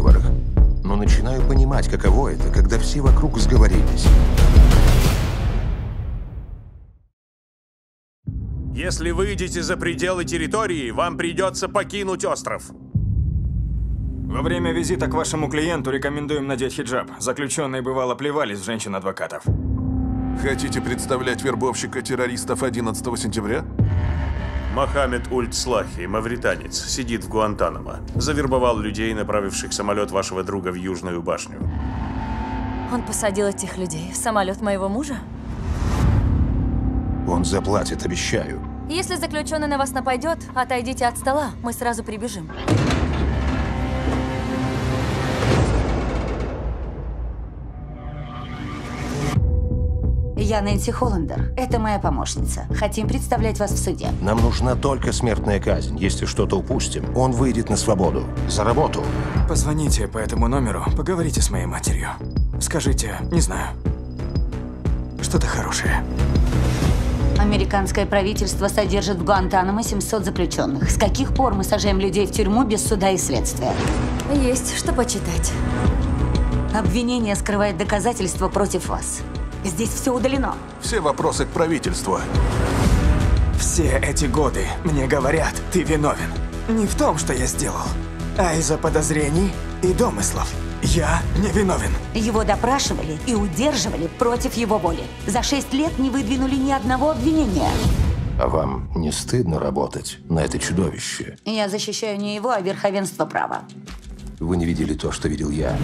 заговорах, но начинаю понимать, каково это, когда все вокруг сговорились. Если выйдете за пределы территории, вам придется покинуть остров. Во время визита к вашему клиенту рекомендуем надеть хиджаб. Заключенные бывало плевались в женщин-адвокатов. Хотите представлять вербовщика террористов 11 сентября? Мохаммед Ульт Слахи, мавританец, сидит в Гуантанамо. Завербовал людей, направивших самолет вашего друга в Южную башню. Он посадил этих людей в самолет моего мужа? Он заплатит, обещаю. Если заключенный на вас нападет, отойдите от стола, мы сразу прибежим. Я Нэнси Холландер. Это моя помощница. Хотим представлять вас в суде. Нам нужна только смертная казнь. Если что-то упустим, он выйдет на свободу. За работу. Позвоните по этому номеру, поговорите с моей матерью. Скажите, не знаю, что-то хорошее. Американское правительство содержит в Гуантанамо 700 заключенных. С каких пор мы сажаем людей в тюрьму без суда и следствия? Есть что почитать. Обвинение скрывает доказательства против вас. Здесь все удалено. Все вопросы к правительству. Все эти годы мне говорят, ты виновен. Не в том, что я сделал, а из-за подозрений и домыслов. Я не виновен. Его допрашивали и удерживали против его воли. За шесть лет не выдвинули ни одного обвинения. А вам не стыдно работать на это чудовище? Я защищаю не его, а верховенство права. Вы не видели то, что видел я.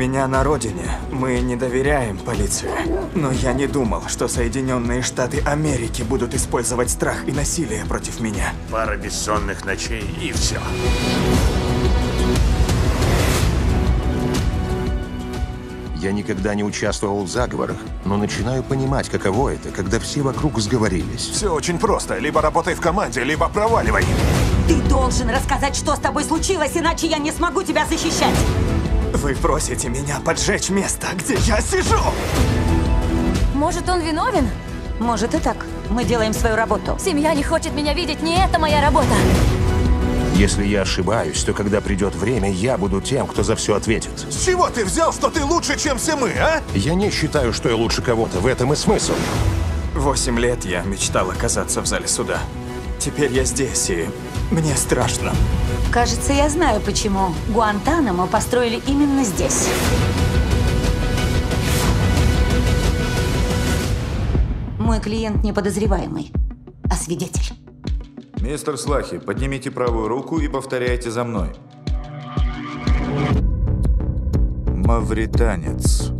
Меня на родине мы не доверяем полиции. Но я не думал, что Соединенные Штаты Америки будут использовать страх и насилие против меня. Пара бессонных ночей и все. Я никогда не участвовал в заговорах, но начинаю понимать, каково это, когда все вокруг сговорились. Все очень просто. Либо работай в команде, либо проваливай. Ты должен рассказать, что с тобой случилось, иначе я не смогу тебя защищать. Вы просите меня поджечь место, где я сижу! Может, он виновен? Может и так. Мы делаем свою работу. Семья не хочет меня видеть, не это моя работа. Если я ошибаюсь, то когда придет время, я буду тем, кто за все ответит. С чего ты взял, что ты лучше, чем все мы, а? Я не считаю, что я лучше кого-то. В этом и смысл. Восемь лет я мечтал оказаться в зале суда. Теперь я здесь, и мне страшно. Кажется, я знаю, почему Гуантанамо построили именно здесь. Мой клиент не подозреваемый, а свидетель. Мистер Слахи, поднимите правую руку и повторяйте за мной. Мавританец.